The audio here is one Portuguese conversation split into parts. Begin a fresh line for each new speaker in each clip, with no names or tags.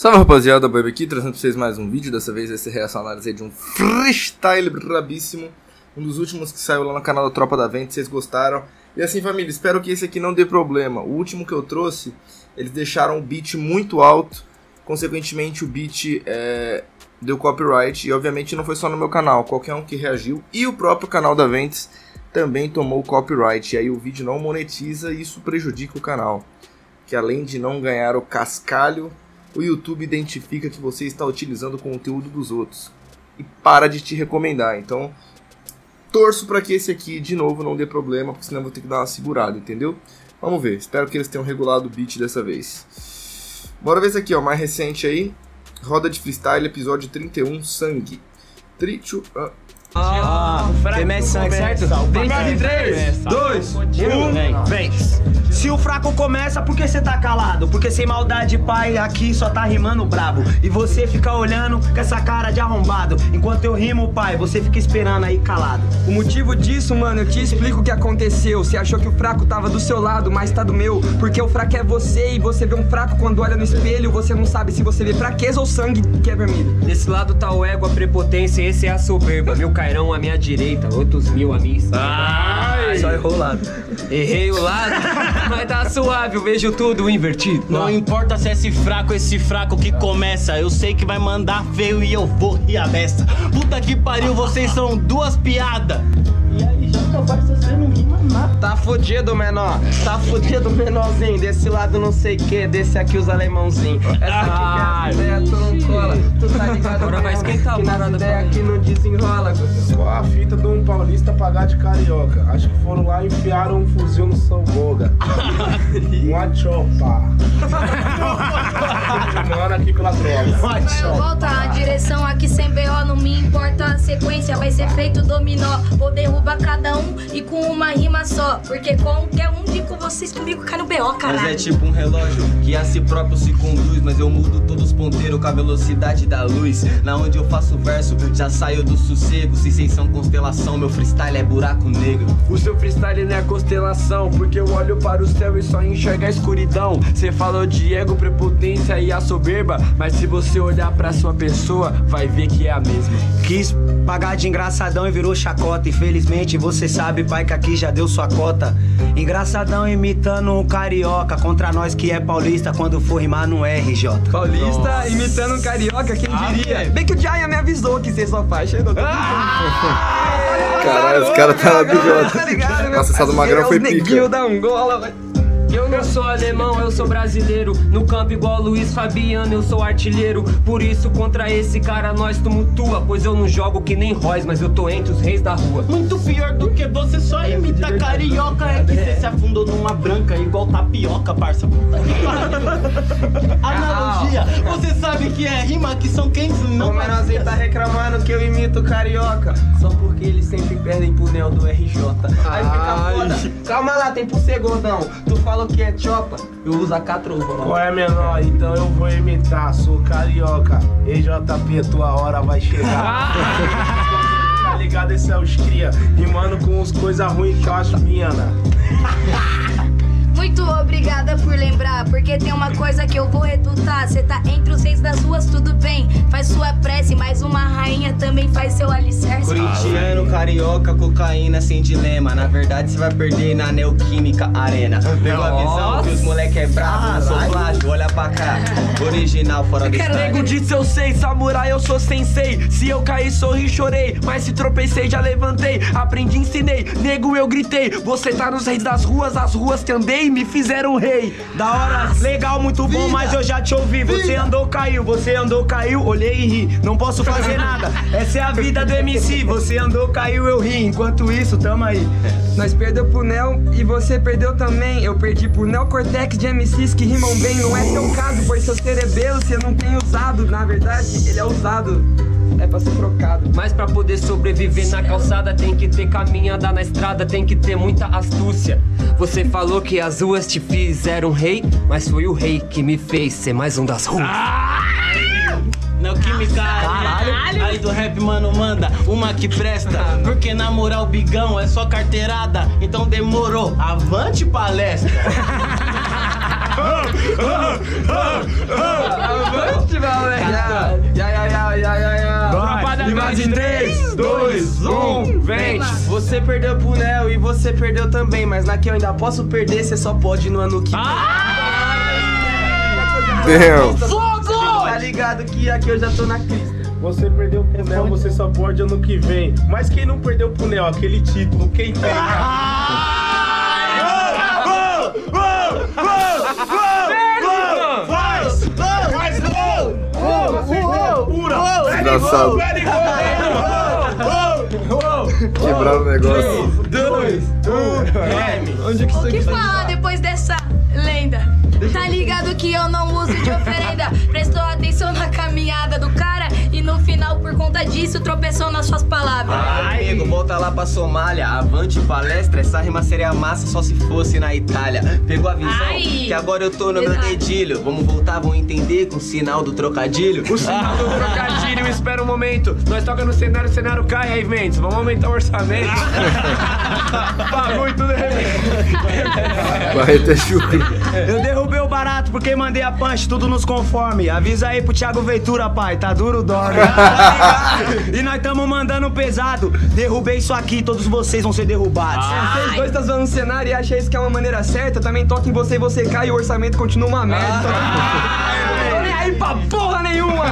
Salve rapaziada, Bob aqui, trazendo pra vocês mais um vídeo, dessa vez esse reação análise de um freestyle brabíssimo, um dos últimos que saiu lá no canal da Tropa da Vente, vocês gostaram. E assim família, espero que esse aqui não dê problema, o último que eu trouxe, eles deixaram o beat muito alto, consequentemente o beat é, deu copyright, e obviamente não foi só no meu canal, qualquer um que reagiu, e o próprio canal da Ventes também tomou copyright, e aí o vídeo não monetiza e isso prejudica o canal, que além de não ganhar o cascalho o YouTube identifica que você está utilizando o conteúdo dos outros e para de te recomendar. Então, torço para que esse aqui de novo não dê problema, porque senão eu vou ter que dar uma segurada, entendeu? Vamos ver, espero que eles tenham regulado o beat dessa vez. Bora ver esse aqui, ó, mais recente aí. Roda de Freestyle, episódio 31, Sangue. Trítio... Ah.
Ah, mais sangue, certo?
Vem, 3, 2, 1, vem. O fraco começa, por que você tá calado? Porque sem maldade, pai, aqui só tá rimando brabo. E você fica olhando com essa cara de arrombado. Enquanto eu rimo, pai, você fica esperando aí calado.
O motivo disso, mano, eu te explico o que aconteceu. Você achou que o fraco tava do seu lado, mas tá do meu. Porque o fraco é você e você vê um fraco quando olha no espelho. Você não sabe se você vê fraqueza ou sangue que é vermelho.
Desse lado tá o ego, a prepotência, esse é a soberba. Meu cairão à minha direita, outros mil a minha esquerda.
Ai. Só errou o lado.
Errei o lado, mas tá suave, eu vejo tudo invertido.
Não importa se é esse fraco, esse fraco que começa. Eu sei que vai mandar feio e eu vou rir a beça. Puta que pariu, vocês são duas piadas. E aí, já parça, você não rima nada.
Tá fudido, menor. Tá fudido, menorzinho. Desse lado não sei o que, desse aqui os alemãozinho. Essa aqui que é tu não cola. Tu tá ligado? Que
a
nas ideias
pra
aqui não desenrola.
Qual a fita de um paulista pagar de carioca? Acho que foram lá e enfiaram um fuzil no São Boga. Uma chopa. Continuando aqui pela droga.
Volta a direção aqui sem BO, não me importa a sequência, vai ser feito dominó. Vou derrubar cada um e com uma rima só. Porque qualquer um de com vocês comigo cai no BO,
Mas é
caralho.
tipo um relógio que a si próprio se conduz. Mas eu mudo todos os ponteiros com a velocidade da luz. Na onde eu faço verso, já saio do sossego. Se vocês são constelação, meu freestyle é buraco negro.
O seu freestyle não é constelação, porque eu olho para o céu e só enxergo a escuridão. Você falou de ego, prepotência e a soberba, mas se você olhar pra sua pessoa, vai ver que é a mesma.
Quis pagar de engraçadão e virou chacota. Infelizmente você sabe, pai, que aqui já deu sua cota. Engraçadão imitando um carioca contra nós que é paulista quando for rimar no RJ.
Paulista imitando um carioca, quem diria? Bem que Jaya me avisou que você só faz. Eu
Caralho, os caras tá na bijota.
Tá ligado, meu
Nossa, essa do Magrão foi
parceiro, os
pica.
neguinho da Angola, vai.
Eu não sou alemão, eu sou brasileiro. No campo igual Luiz Fabiano, eu sou artilheiro. Por isso, contra esse cara, nós tumultua. Pois eu não jogo que nem Royce, mas eu tô entre os reis da rua.
Muito pior do que você só imita carioca. É que você se afundou numa branca igual tapioca, parça. Analogia, você sabe que é rima que são quentes, não
O menorzinho tá reclamando que eu imito carioca. Só porque eles sempre perdem pro Neo do RJ. Aí fica foda. Calma lá, tem pro ser gordão. Tu falou que é chopa, eu uso a catrova.
Qual é menor? Então eu vou imitar, sou carioca. EJP, tua hora vai chegar. tá ligado? Esse é os cria, rimando com os coisa ruins que eu acho minha, né?
Muito obrigada por lembrar, porque tem uma coisa que eu vou retutar. Cê tá entre os reis das ruas, tudo bem. Faz sua prece, mas uma rainha também faz seu alicerce.
Corintiano, carioca, cocaína sem dilema. Na verdade, você vai perder na Neoquímica Arena. Pegou a visão que os moleque é bravo, sou plágio, olha pra cá. Original, fora do
Nego
estádio.
disse eu sei, samurai eu sou sensei Se eu caí, sorri, chorei Mas se tropecei, já levantei Aprendi, ensinei, nego eu gritei Você tá nos reis das ruas, as ruas que andei Me fizeram rei
Da hora, legal, muito bom, mas eu já te ouvi. Você andou, caiu, você andou, caiu, olhei e ri. Não posso fazer nada, essa é a vida do MC. Você andou, caiu, eu ri. Enquanto isso, tamo aí.
Nós perdeu pro Nel e você perdeu também Eu perdi pro Nel Cortex de MCs que rimam bem Não é seu caso, pois seu cerebelo você não tem usado Na verdade, ele é usado É pra ser trocado
Mas pra poder sobreviver na calçada tem que ter caminhada na estrada, tem que ter muita astúcia. Você falou que as ruas te fizeram rei, mas foi o rei que me fez ser mais um das ruas.
Neoquímica Arena. Aí do rap, mano, manda uma que presta. Porque na moral, bigão é só carteirada. Então demorou, avante palestra.
Avante, Ya, ya, ya, ya, ya, ya.
Da
Rima em 3, 2, 1, vem.
Você perdeu pro Nel e você perdeu também, mas na que eu ainda posso perder, você só pode no ano que vem.
Deus.
Tá ligado que aqui eu já tô na crista.
Você perdeu pro Nel, você só pode ano que vem. Mas quem não perdeu pro Nel, aquele título, quem tem? Faz!
Quebraram o negócio.
Dois, um, Onde que
O que
tá?
falar depois dessa lenda? Tá ligado que eu não uso de oferenda. Prestou atenção na caminhada do final, por conta disso, tropeçou nas suas palavras.
Ai, amigo, volta lá pra Somália. Avante palestra, essa rima seria massa só se fosse na Itália. Pegou a visão?
Ai.
Que agora eu tô no meu
Exato.
dedilho. Vamos voltar, vamos entender com o sinal do trocadilho.
O sinal do trocadilho, espera um momento. Nós toca no cenário, o cenário cai aí, Mendes. Vamos aumentar o orçamento. Bagulho tudo é
Barreto é chucro.
Eu derrubei o barato porque mandei a punch, tudo nos conforme. Avisa aí pro Thiago Ventura, pai, tá duro, dorme. e nós tamo mandando pesado. Derrubei isso aqui, todos vocês vão ser derrubados.
Vocês dois tá zoando o cenário e acham isso que é uma maneira certa. Também toca em você e você cai e o orçamento continua uma merda. Não tô nem aí pra porra nenhuma.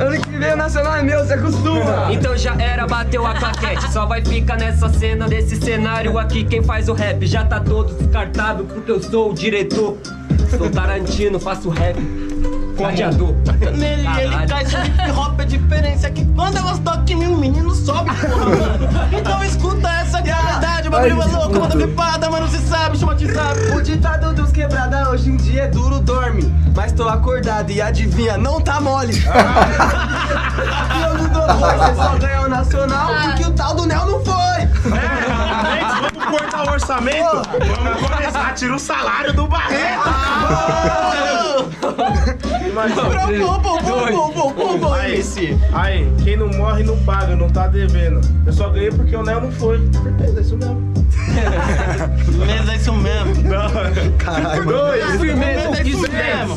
ano que vem o Nacional é meu, você acostuma.
Então já era, bateu a claquete. Só vai ficar nessa cena, desse cenário aqui. Quem faz o rap já tá todo descartado, porque eu sou o diretor. Sou Tarantino, faço rap. Gladiador.
Nele ele cai sobre hip hop, a diferença é que quando elas tocam em um menino sobe, porra, mano. Então escuta essa que é a verdade, o bagulho é louco, manda pipada, mano, se sabe, chama te sabe.
O ditado dos quebrada hoje em dia é duro, dorme. Mas tô acordado e adivinha, não tá mole. Aqui eu não dou você só ganhou o nacional porque o tal do Nel não foi.
O orçamento? Vamos começar, tira o salário do Barreto!
Pô,
Aí, aí, quem não morre não paga, não tá devendo. Eu só ganhei porque o Nel não foi. Certeza, é isso mesmo.
Beleza, é isso mesmo.
Dois.
Firmeza, é isso mesmo.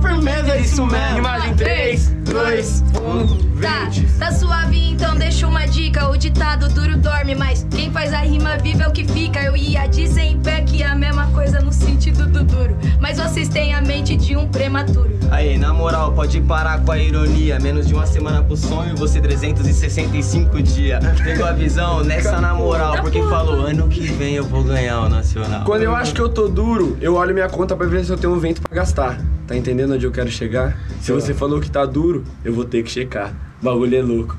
Firmeza, é isso mesmo.
Imagem 3, 2, 1.
Tá, tá suave, então deixa uma dica. O ditado duro dorme, mas quem faz a rima viva é o que fica. Eu ia dizer em pé que é a mesma coisa no sentido do duro. Mas vocês têm a mente de um prematuro.
Aí, na moral, pode parar com a ironia. Menos de uma semana pro sonho, você 365 dias. Pegou a visão? Nessa na moral, porque falou, ano que vem eu vou ganhar o nacional.
Quando eu acho que eu tô duro, eu olho minha conta pra ver se eu tenho um vento pra gastar. Tá entendendo onde eu quero chegar? Se você falou que tá duro, eu vou ter que checar. O bagulho é louco.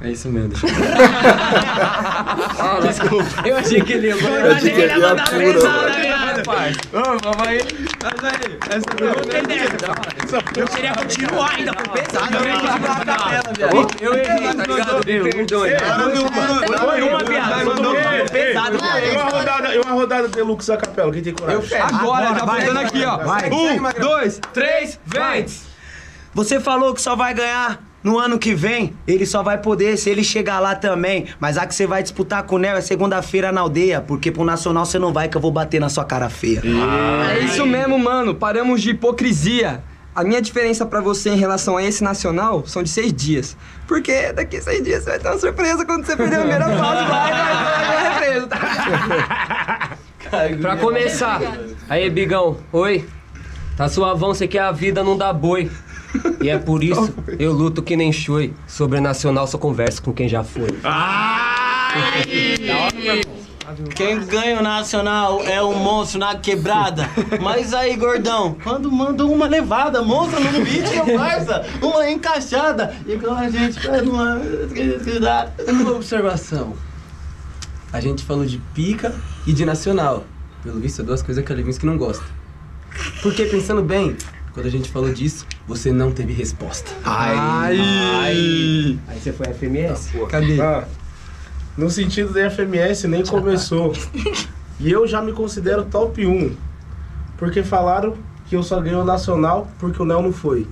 É isso mesmo. Deixa eu... Desculpa. Eu achei que ele ia
Eu achei que ele ia pura, mano.
Vamos, vamos aí. Mas aí, essa
Eu queria continuar ainda, foi pesado.
Eu errei, tá ligado? Me perdoe.
Foi uma piada, mandou pesado.
E uma rodada, e uma rodada deluxe a capela, quem tem coragem?
Agora, já voltando aqui, ó.
Vai.
Um, dois, três, vem!
Você falou que só vai ganhar no ano que vem. Ele só vai poder se ele chegar lá também. Mas a que você vai disputar com o Nel é segunda-feira na aldeia. Porque pro Nacional você não vai que eu vou bater na sua cara feia.
É isso mesmo, mano. Paramos de hipocrisia. A minha diferença pra você em relação a esse nacional são de seis dias. Porque daqui a seis dias você vai ter uma surpresa quando você perder a primeira fase. Vai, vai, vai, vai, tá?
Pra começar, aí, Bigão, oi? Tá suavão, você quer a vida, não dá boi. E é por isso eu luto que nem choi. Sobre nacional só converso com quem já foi.
Quem ganha o Nacional é o monstro na quebrada. Mas aí, gordão, quando manda uma levada, monstro no beat, meu parça, uma encaixada. Igual a gente faz uma.
Uma observação. A gente falou de pica e de nacional. Pelo visto, é duas coisas que a Levinsky não gosta. Porque, pensando bem, quando a gente falou disso, você não teve resposta.
Ai!
Aí você foi FMS?
Cadê?
Ah, no sentido da FMS nem começou. E eu já me considero top 1. Porque falaram que eu só ganhei o nacional porque o Nel não foi.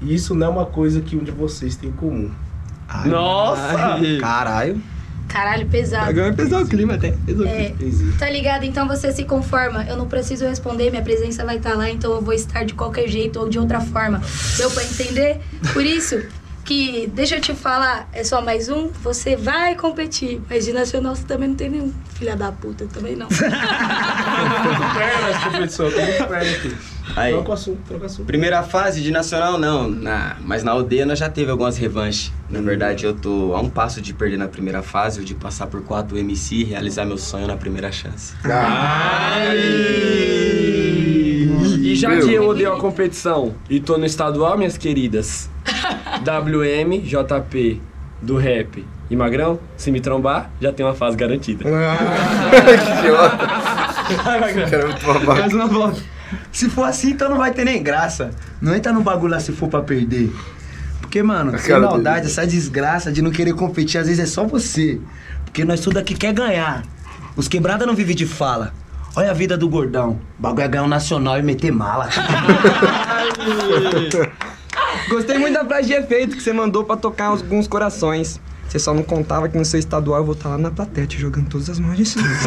E isso não é uma coisa que um de vocês tem em comum.
Nossa!
Caralho.
Caralho, pesado.
Agora pesou o clima até. Pesou o
É,
clima.
tá ligado? Então você se conforma. Eu não preciso responder, minha presença vai estar lá, então eu vou estar de qualquer jeito ou de outra forma. Deu pra entender? Por isso que, deixa eu te falar, é só mais um, você vai competir. Mas de nacional você também não tem nenhum. Filha da puta, também não.
Perto nessa competição, tô muito perto aqui.
Aí.
Troca o assunto, troca o assunto.
Primeira fase de nacional, não. Na, mas na aldeia nós já teve algumas revanches. Na verdade, eu tô a um passo de perder na primeira fase, ou de passar por quatro MC e realizar meu sonho na primeira chance.
E já
Meu.
que eu odeio a competição e tô no estadual, minhas queridas, WM, JP do rap e Magrão, se me trombar, já tem uma fase garantida.
que idiota. Muito babaca.
Mais uma volta. Se for assim, então não vai ter nem graça. Não entra no bagulho lá se for pra perder. Porque, mano,
A
sem
cara
maldade,
dele.
essa desgraça de não querer competir, às vezes é só você. Porque nós tudo aqui quer ganhar. Os quebrada não vivem de fala. Olha a vida do gordão. O bagulho é ganhar um nacional e meter mala.
Gostei muito da frase de efeito que você mandou pra tocar alguns corações. Você só não contava que no seu estadual eu vou estar lá na plateia te jogando todas as maldições.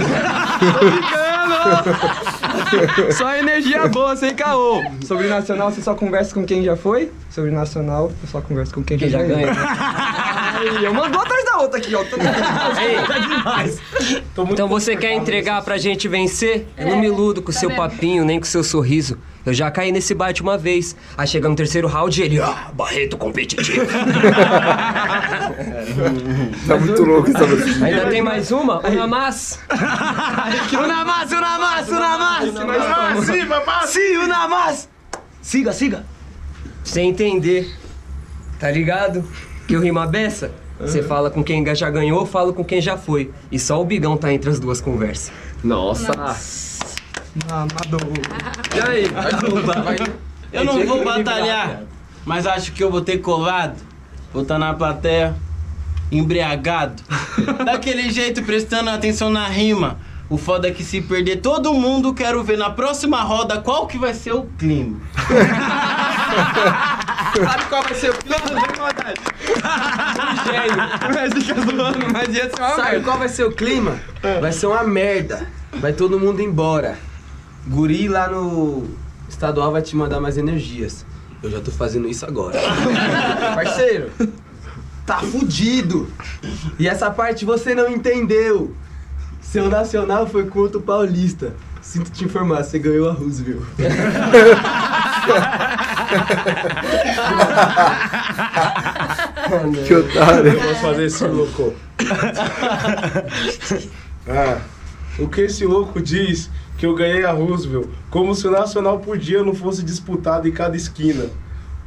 Tô brincando! Só energia boa, sem caô. Sobre nacional, você só conversa com quem já foi? Sobre nacional, eu só converso com quem,
Quem já
já
ganha.
Ai, eu mandou atrás da outra aqui, ó. Tô... tá demais.
Então você quer entregar pra gente vencer? Eu não me iludo com o seu papinho, nem com o seu sorriso. Eu já caí nesse bate uma vez. Aí chega no terceiro round ele, ah, Barreto competitivo.
Tá muito louco essa vez.
Ainda tem mais uma? O Namas.
Unamas, Unamas, Unamas!
Sim, papai!
Sim, Unamas! Siga, siga.
Sem entender. Tá ligado? Que o rima beça. Você fala com quem já ganhou, fala com quem já foi. E só o bigão tá entre as duas conversas. Nossa.
E aí?
Eu não vou batalhar, mas acho que eu vou ter colado. Vou estar na plateia, embriagado. Daquele jeito, prestando atenção na rima. O foda é que se perder todo mundo, quero ver na próxima roda qual que vai ser o clima.
Sabe qual vai ser o clima? Não uma
Sabe qual vai ser o clima? Vai ser uma merda. Vai todo mundo embora. Guri lá no estadual vai te mandar mais energias. Eu já tô fazendo isso agora. Parceiro, tá fudido. E essa parte você não entendeu. Seu nacional foi contra o paulista. Sinto te informar, você ganhou a Roosevelt.
Que otário.
Eu posso fazer esse louco. ah, o que esse louco diz que eu ganhei a Roosevelt, como se o Nacional por dia não fosse disputado em cada esquina.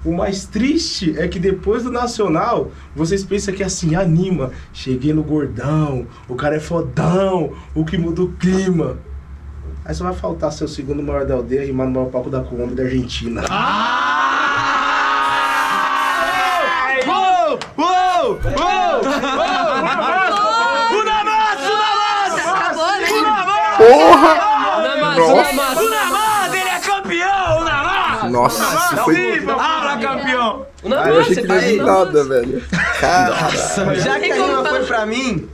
O mais triste é que depois do Nacional, vocês pensam que assim, anima. Cheguei no gordão, o cara é fodão, o que muda o clima. Aí só vai faltar ser o segundo maior da aldeia rimar no maior palco da Colômbia e da Argentina.
Uou! Uou! Uou!
Acabou, né?
Porra! Nossa.
Namas.
Unamas, ele é campeão! Unamas!
Nossa, isso foi.
Fala, campeão!
O Namas,
Ah, eu achei
você
que
tá
não ia vir nada, velho. Caralho.
Já que a rima foi pra mim,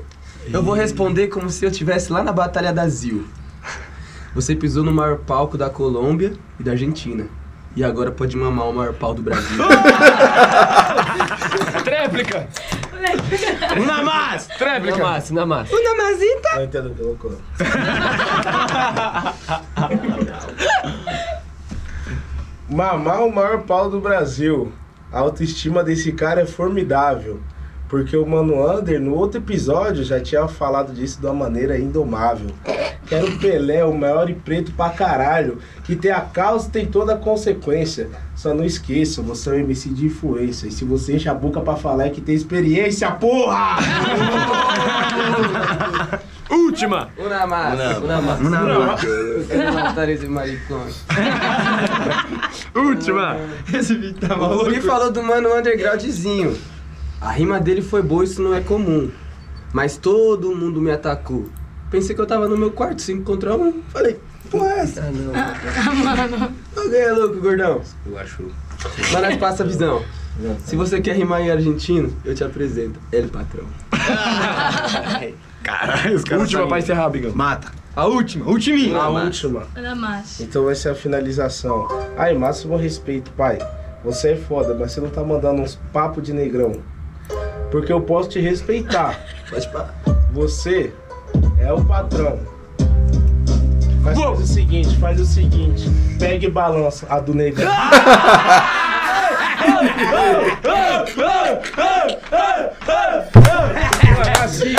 eu vou responder como se eu estivesse lá na Batalha da Zil. Você pisou no maior palco da Colômbia e da Argentina. E agora pode mamar o maior pau do Brasil.
Tréplica.
Unamas!
Namas, Namas.
Não entendo o que louco. Mamar o maior pau do Brasil. A autoestima desse cara é formidável. Porque o Mano Under, no outro episódio, já tinha falado disso de uma maneira indomável. Quero o Pelé, o maior e preto pra caralho. Que tem a causa e tem toda a consequência. Só não esqueça, você é um MC de influência. E se você enche a boca pra falar é que tem experiência, porra!
Última.
Unamas. Eu quero matar esse maricão.
Última.
Esse vídeo tá
O
maluco.
Guri falou do mano undergroundzinho. A rima dele foi boa, isso não é comum. Mas todo mundo me atacou. Pensei que eu tava no meu quarto, se encontrar um. Falei, porra é essa? Alguém é louco, gordão.
Eu acho.
Mas nós passa a visão. Se você quer rimar em argentino, eu te apresento. Ele, patrão.
Caralho, os caras
Última
tá
pra encerrar, Bigão.
Mata.
A última, ultiminha.
A última. Então vai ser a finalização. Ai, máximo respeito, pai. Você é foda, mas você não tá mandando uns papos de negrão. Porque eu posso te respeitar.
Pode parar.
Você é o patrão. Mas faz o seguinte, faz o seguinte. Pega e balança a do negrão. assim,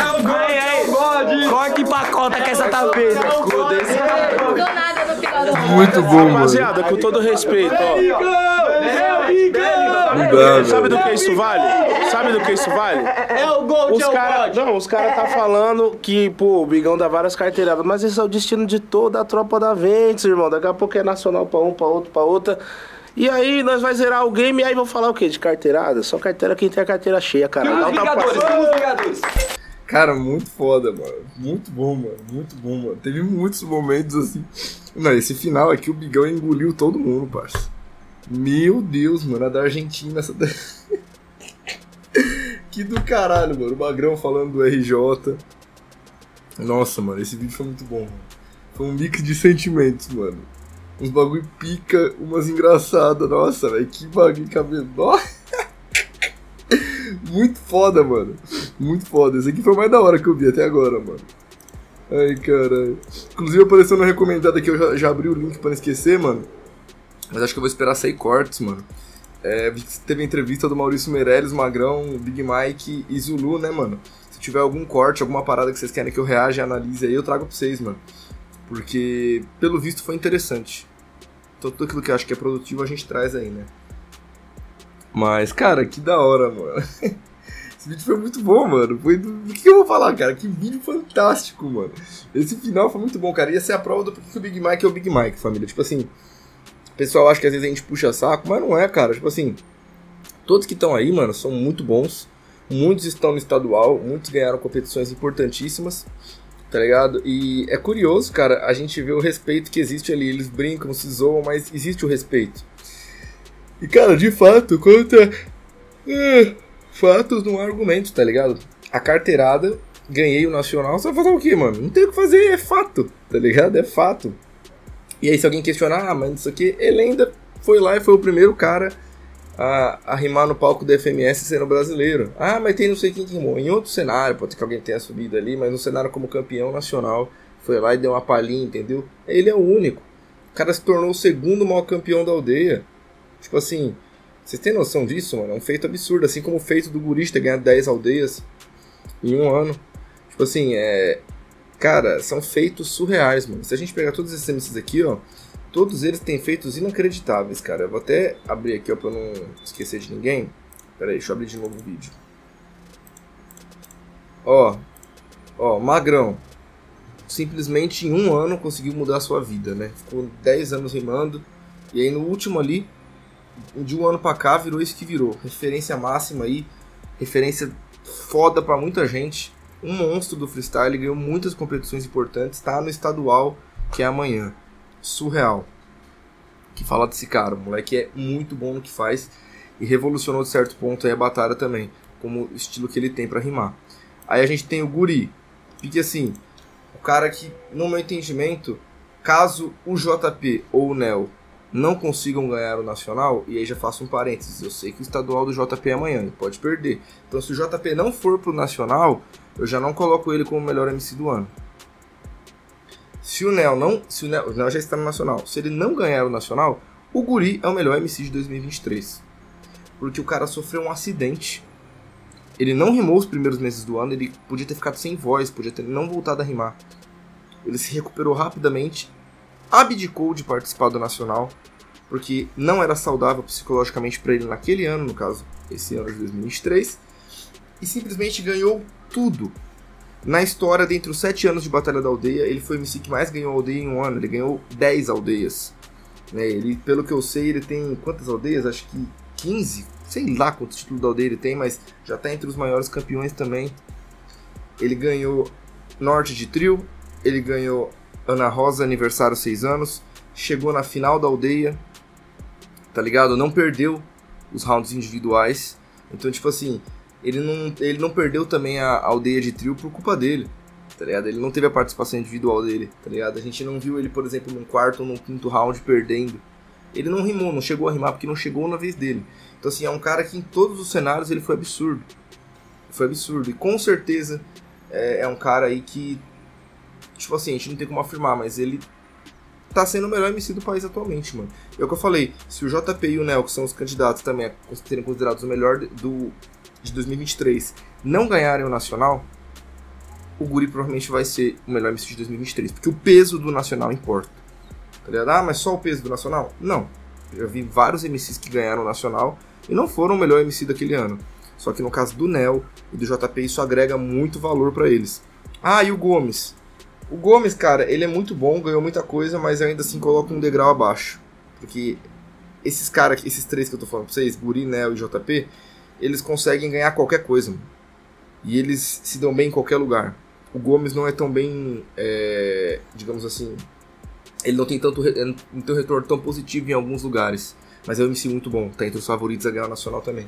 Corta e pacota que essa tá feia.
Não mudou nada no final do
Muito bom, mano.
Rapaziada, com todo respeito, ó.
Obrigado.
Sabe do que isso vale? Sabe do que isso vale?
É o gol,
Os
tio
caras, não, os caras tá falando que, pô, o Bigão dá várias carteiradas, mas esse é o destino de toda a tropa da Ventes, irmão. Daqui a pouco é nacional pra um, pra outro, pra outra. E aí nós vai zerar o game e aí vão falar o quê? De carteirada? Só carteira quem tem a carteira cheia, cara.
Temos Vingadores.
Cara, muito foda, mano. Muito bom, mano. Muito bom, mano. Teve muitos momentos assim. Não, esse final aqui o Bigão engoliu todo mundo, parça. Meu Deus, mano. A da Argentina. Essa da... que do caralho, mano. O Magrão falando do RJ. Nossa, mano. Esse vídeo foi muito bom. Foi um mix de sentimentos, mano. Uns bagulho pica, umas engraçadas. Nossa, velho. Que bagulho cabelo. Muito foda, mano. Muito foda. Esse aqui foi o mais da hora que eu vi até agora, mano. Ai, caralho. Inclusive apareceu no recomendado aqui, eu já, já abri o link pra não esquecer, mano. Mas acho que eu vou esperar sair cortes, mano. É, teve entrevista do Maurício Meirelles, Magrão, Big Mike e Zulu, né, mano? Se tiver algum corte, alguma parada que vocês querem que eu reaja e analise aí, eu trago pra vocês, mano. Porque, pelo visto, foi interessante. Então, tudo aquilo que eu acho que é produtivo a gente traz aí, né? Mas, cara, que da hora, mano. Esse vídeo foi muito bom, mano. Foi do... O que eu vou falar, cara? Que vídeo fantástico, mano. Esse final foi muito bom, cara. Ia ser a prova do porquê o Big Mike é o Big Mike, família. Tipo assim, o pessoal acha que às vezes a gente puxa saco, mas não é, cara. Tipo assim, todos que estão aí, mano, são muito bons. Muitos estão no estadual, muitos ganharam competições importantíssimas, tá ligado? E é curioso, cara, a gente vê o respeito que existe ali. Eles brincam, se zoam, mas existe o respeito. E, cara, de fato, conta. É, fatos não há argumentos, tá ligado? A carteirada, ganhei o Nacional, você vai fazer o quê, mano? Não tem o que fazer, é fato, tá ligado? É fato. E aí, se alguém questionar, ah, mas isso aqui, ele ainda foi lá e foi o primeiro cara a, a rimar no palco do FMS sendo brasileiro. Ah, mas tem não sei quem que rimou. Em outro cenário, pode ser que alguém tenha subido ali, mas no cenário como campeão nacional, foi lá e deu uma palhinha, entendeu? Ele é o único. O cara se tornou o segundo maior campeão da aldeia. Tipo assim, vocês têm noção disso, mano? É um feito absurdo. Assim como o feito do Gurista ganhar 10 aldeias em um ano. Tipo assim, é. Cara, são feitos surreais, mano. Se a gente pegar todos esses MCs aqui, ó. Todos eles têm feitos inacreditáveis, cara. Eu vou até abrir aqui, ó, pra não esquecer de ninguém. Pera aí, deixa eu abrir de novo o vídeo. Ó. Ó, Magrão. Simplesmente em um ano conseguiu mudar a sua vida, né? Ficou 10 anos rimando. E aí no último ali, de um ano pra cá, virou isso que virou. Referência máxima aí. Referência foda pra muita gente. Um monstro do freestyle, ganhou muitas competições importantes. Tá no estadual, que é amanhã. Surreal. Que fala desse cara. O moleque é muito bom no que faz. E revolucionou de certo ponto a batalha também. Como o estilo que ele tem pra rimar. Aí a gente tem o Guri. Porque assim, o cara que, no meu entendimento, caso o JP ou o Nel não consigam ganhar o Nacional, e aí já faço um parênteses, eu sei que o estadual do JP é amanhã, ele pode perder. Então se o JP não for pro Nacional, eu já não coloco ele como o melhor MC do ano. Se o Nel não. Se o Nel, o já está no Nacional. Se ele não ganhar o Nacional, o Guri é o melhor MC de 2023. Porque o cara sofreu um acidente. Ele não rimou os primeiros meses do ano, ele podia ter ficado sem voz, podia ter não voltado a rimar. Ele se recuperou rapidamente, abdicou de participar do Nacional, porque não era saudável psicologicamente para ele naquele ano, no caso, esse ano de 2023, e simplesmente ganhou tudo. Na história, dentre os 7 anos de Batalha da Aldeia, ele foi o MC que mais ganhou aldeia em um ano, ele ganhou 10 aldeias. Né? Ele, pelo que eu sei, ele tem quantas aldeias? Acho que 15, sei lá quantos títulos da aldeia ele tem, mas já está entre os maiores campeões também. Ele ganhou Norte de Trio, ele ganhou Ana Rosa, aniversário 6 anos, chegou na final da aldeia, tá ligado? Não perdeu os rounds individuais. Então, tipo assim, ele não, ele não perdeu também a aldeia de trio por culpa dele, tá ligado? Ele não teve a participação individual dele, tá ligado? A gente não viu ele, por exemplo, num quarto ou num quinto round perdendo. Ele não rimou, não chegou a rimar porque não chegou na vez dele. Então, assim, é um cara que em todos os cenários ele foi absurdo. Foi absurdo. E com certeza é, é um cara aí que, tipo assim, a gente não tem como afirmar, mas ele tá sendo o melhor MC do país atualmente, mano. É o que eu falei, se o JP e o Nel, que são os candidatos também a serem considerados o melhor do, de 2023, não ganharem o Nacional, o Guri provavelmente vai ser o melhor MC de 2023, porque o peso do Nacional importa. Tá ligado? Ah, mas só o peso do Nacional? Não. Eu já vi vários MCs que ganharam o Nacional e não foram o melhor MC daquele ano. Só que no caso do Nel e do JP, isso agrega muito valor para eles. Ah, e o Gomes? O Gomes, cara, ele é muito bom, ganhou muita coisa, mas ainda assim coloco um degrau abaixo. Porque esses caras, esses três que eu tô falando pra vocês, Guri, e JP, eles conseguem ganhar qualquer coisa. Mano. E eles se dão bem em qualquer lugar. O Gomes não é tão bem, é, digamos assim, ele não tem tanto não tem um retorno tão positivo em alguns lugares. Mas é um MC muito bom, tá entre os favoritos a ganhar Nacional também.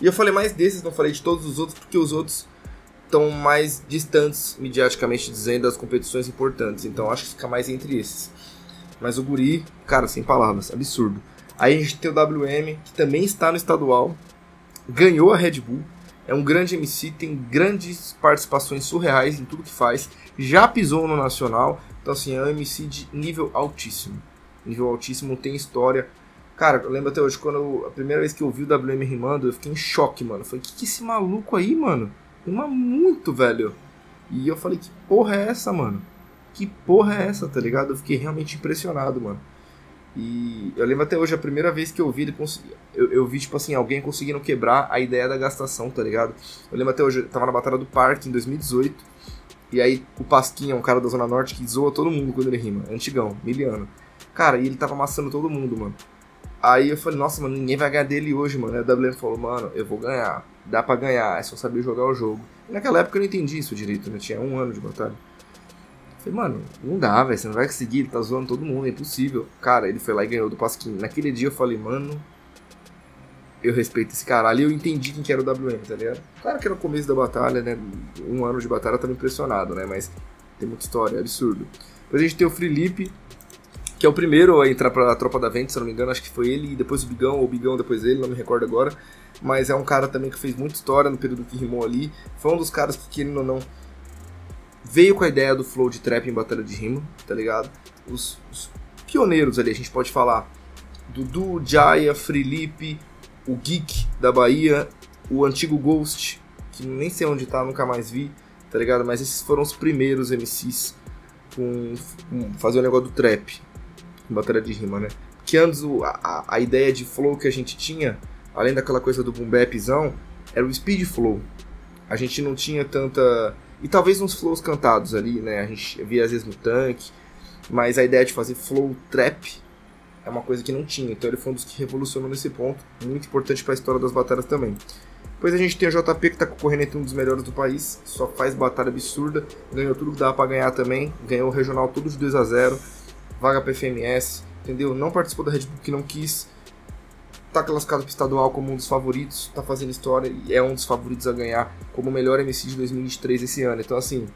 E eu falei mais desses, não falei de todos os outros, porque os outros estão mais distantes, mediaticamente dizendo, das competições importantes. Então acho que fica mais entre esses. Mas o Guri, cara, sem palavras, absurdo. Aí a gente tem o WM, que também está no estadual, ganhou a Red Bull, é um grande MC, tem grandes participações surreais em tudo que faz, já pisou no Nacional, então assim, é um MC de nível altíssimo. Nível altíssimo, tem história. Cara, eu lembro até hoje, quando eu, a primeira vez que eu vi o WM rimando, eu fiquei em choque, mano. Eu falei, que que é esse maluco aí, mano? Rima muito, velho. E eu falei, que porra é essa, mano? Que porra é essa, tá ligado? Eu fiquei realmente impressionado, mano. E eu lembro até hoje, a primeira vez que eu vi ele conseguir. Eu, eu, vi, tipo assim, alguém conseguindo quebrar a ideia da gastação, tá ligado? Eu lembro até hoje, eu tava na Batalha do Parque em 2018. E aí o Pasquinha, um cara da Zona Norte, que zoa todo mundo quando ele rima. Antigão, miliano. Cara, e ele tava amassando todo mundo, mano. Aí eu falei, nossa, mano, ninguém vai ganhar dele hoje, mano. Aí o WM falou, mano, eu vou ganhar dá para ganhar, é só saber jogar o jogo. E naquela época eu não entendi isso direito, né? Tinha um ano de batalha. Falei, mano, não dá, velho, você não vai conseguir, ele tá zoando todo mundo, é impossível. Cara, ele foi lá e ganhou do Pasquim. Naquele dia eu falei, mano, eu respeito esse cara. Ali eu entendi quem que era o WM, tá ligado? Claro que era o começo da batalha, né? Um ano de batalha eu tava impressionado, né? Mas tem muita história, é absurdo. Depois a gente tem o Felipe, que é o primeiro a entrar pra tropa da Vente, se não me engano, acho que foi ele, e depois o Bigão, ou o Bigão depois ele, não me recordo agora mas é um cara também que fez muita história no período que rimou ali. Foi um dos caras que, querendo ou não, veio com a ideia do flow de trap em batalha de rima, tá ligado? Os, os pioneiros ali, a gente pode falar. Dudu, Jaya, Felipe, o Geek da Bahia, o antigo Ghost, que nem sei onde tá, nunca mais vi, tá ligado? Mas esses foram os primeiros MCs com, com fazer o negócio do trap em batalha de rima, né? Que antes a, a ideia de flow que a gente tinha além daquela coisa do boom bapzão, era o speed flow. A gente não tinha tanta. E talvez uns flows cantados ali, né? A gente via às vezes no tanque. Mas a ideia de fazer flow trap é uma coisa que não tinha. Então ele foi um dos que revolucionou nesse ponto. Muito importante para a história das batalhas também. Depois a gente tem o JP que está concorrendo entre um dos melhores do país. Só faz batalha absurda. Ganhou tudo que dava para ganhar também. Ganhou o regional tudo de 2 a 0 Vaga para FMS. Entendeu? Não participou da Red Bull que não quis tá classificado para estadual como um dos favoritos, tá fazendo história e é um dos favoritos a ganhar como o melhor MC de 2023 esse ano. Então, assim.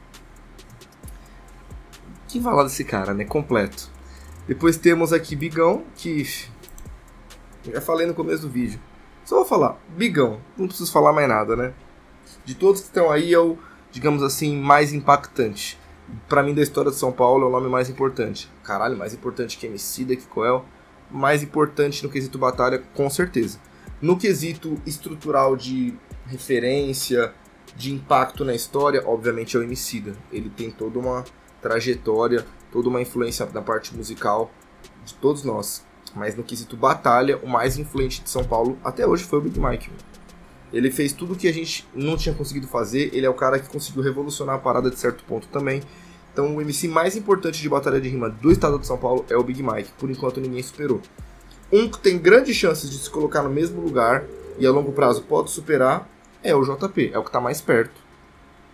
Que falar desse cara, né? Completo. Depois temos aqui Bigão, que. Já falei no começo do vídeo. Só vou falar, Bigão, não preciso falar mais nada, né? De todos que estão aí, é o, digamos assim, mais impactante. Para mim, da história de São Paulo, é o nome mais importante. Caralho, mais importante que MC, da que Coel mais importante no quesito batalha, com certeza. No quesito estrutural de referência, de impacto na história, obviamente é o Emicida. Ele tem toda uma trajetória, toda uma influência na parte musical de todos nós. Mas no quesito batalha, o mais influente de São Paulo até hoje foi o Big Mike. Ele fez tudo o que a gente não tinha conseguido fazer. Ele é o cara que conseguiu revolucionar a parada de certo ponto também. Então o MC mais importante de batalha de rima do estado de São Paulo é o Big Mike. Por enquanto ninguém superou. Um que tem grandes chances de se colocar no mesmo lugar e a longo prazo pode superar é o JP, é o que está mais perto.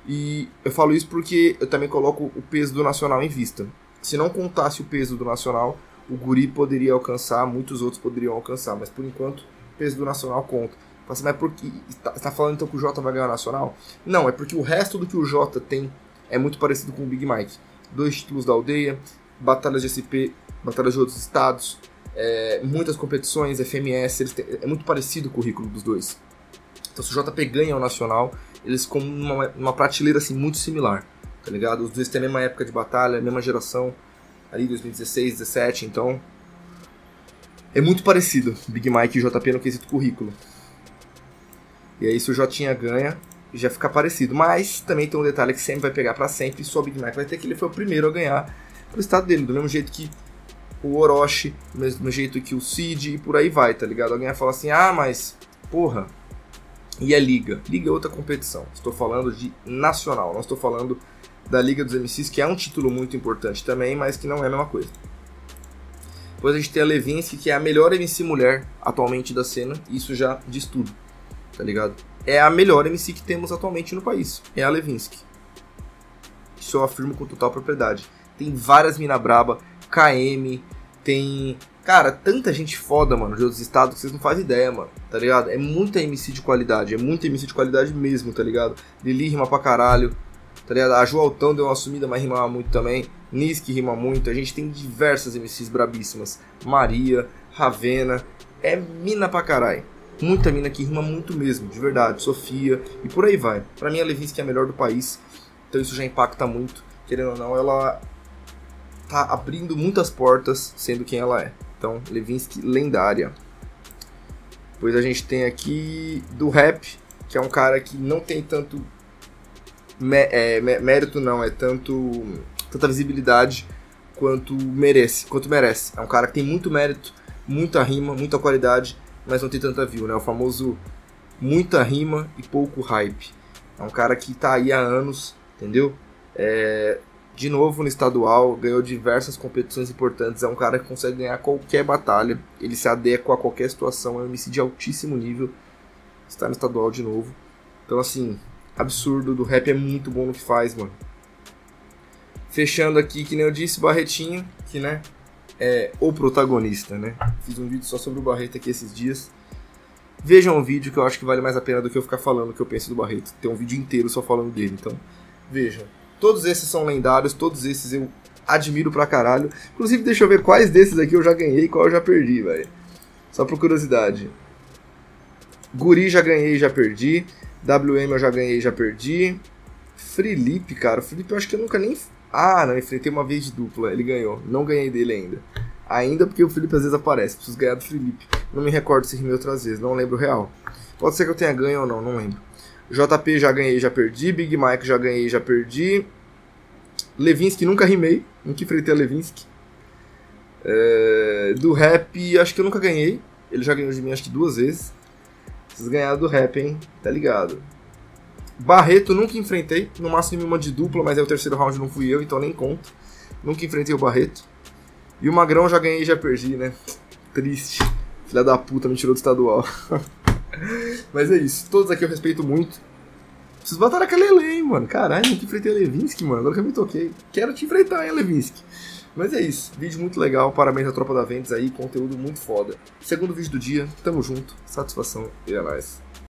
E eu falo isso porque eu também coloco o peso do Nacional em vista. Se não contasse o peso do Nacional, o Guri poderia alcançar, muitos outros poderiam alcançar, mas por enquanto o peso do Nacional conta. Mas por que. Você tá falando então que o Jota vai ganhar o Nacional? Não, é porque o resto do que o Jota tem é muito parecido com o Big Mike. Dois títulos da aldeia, batalhas de SP, batalhas de outros estados, é, muitas competições, FMS, têm, é muito parecido o currículo dos dois. Então se o JP ganha o Nacional, eles com uma, uma prateleira assim muito similar, tá ligado? Os dois têm a mesma época de batalha, a mesma geração, ali 2016, 17, então é muito parecido Big Mike e JP no quesito currículo. E aí se o Jotinha ganha, já fica parecido. Mas também tem um detalhe que sempre vai pegar para sempre, só o Big Mike vai ter que ele foi o primeiro a ganhar pro estado dele, do mesmo jeito que o Orochi, do mesmo jeito que o Cid e por aí vai, tá ligado? Alguém vai falar assim: "Ah, mas porra, e a liga? Liga é outra competição. Estou falando de nacional, não estou falando da Liga dos MCs, que é um título muito importante também, mas que não é a mesma coisa. Depois a gente tem a Levinsky, que é a melhor MC mulher atualmente da cena, e isso já diz tudo, tá ligado? É a melhor MC que temos atualmente no país, é a Levinsky. Isso eu afirmo com total propriedade. Tem várias mina braba, KM, tem. Cara, tanta gente foda, mano, de outros estados que vocês não fazem ideia, mano, tá ligado? É muita MC de qualidade, é muita MC de qualidade mesmo, tá ligado? Lili rima pra caralho, tá ligado? A Ju Altão deu uma sumida, mas rimava muito também. Nisk rima muito, a gente tem diversas MCs brabíssimas. Maria, Ravena, é mina pra caralho. Muita mina que rima muito mesmo, de verdade. Sofia, e por aí vai. Pra mim a Levinsky é a melhor do país, então isso já impacta muito. Querendo ou não, ela tá abrindo muitas portas sendo quem ela é. Então, Levinsky lendária. Depois a gente tem aqui do rap, que é um cara que não tem tanto é, mérito, não, é tanto tanta visibilidade quanto merece, quanto merece. É um cara que tem muito mérito, muita rima, muita qualidade, mas não tem tanta view, né? O famoso muita rima e pouco hype. É um cara que tá aí há anos, entendeu? É, de novo no estadual, ganhou diversas competições importantes. É um cara que consegue ganhar qualquer batalha, ele se adequa a qualquer situação. É um MC de altíssimo nível. Está no estadual de novo. Então, assim, absurdo. Do rap é muito bom no que faz, mano. Fechando aqui, que nem eu disse, Barretinho, que né, é o protagonista, né? Fiz um vídeo só sobre o Barreto aqui esses dias. Vejam o vídeo que eu acho que vale mais a pena do que eu ficar falando o que eu penso do Barreto. Tem um vídeo inteiro só falando dele, então vejam. Todos esses são lendários, todos esses eu admiro pra caralho. Inclusive, deixa eu ver quais desses aqui eu já ganhei e qual eu já perdi, velho. Só por curiosidade. Guri já ganhei e já perdi. WM eu já ganhei e já perdi. Felipe, cara. Felipe eu acho que eu nunca nem ah, não, enfrentei uma vez de dupla, ele ganhou. Não ganhei dele ainda. Ainda porque o Felipe às vezes aparece, preciso ganhar do Felipe. Não me recordo se rimei outras vezes, não lembro real. Pode ser que eu tenha ganho ou não, não lembro. JP já ganhei, já perdi. Big Mike já ganhei, já perdi. Levinsky nunca rimei, nunca enfrentei a Levinsky. É, do rap, acho que eu nunca ganhei. Ele já ganhou de mim acho que duas vezes. Preciso ganhar do rap, hein? Tá ligado? Barreto nunca enfrentei, no máximo uma de dupla, mas é o terceiro round não fui eu, então nem conto. Nunca enfrentei o Barreto. E o Magrão já ganhei e já perdi, né? Triste. Filha da puta, me tirou do estadual. mas é isso. Todos aqui eu respeito muito. Preciso batalhar com a Lele, mano. Caralho, nunca enfrentei a Levinsky, mano. Agora que eu me toquei. Quero te enfrentar, hein, Levinsky. Mas é isso. Vídeo muito legal. Parabéns à Tropa da Ventos aí. Conteúdo muito foda. Segundo vídeo do dia. Tamo junto. Satisfação e é nóis.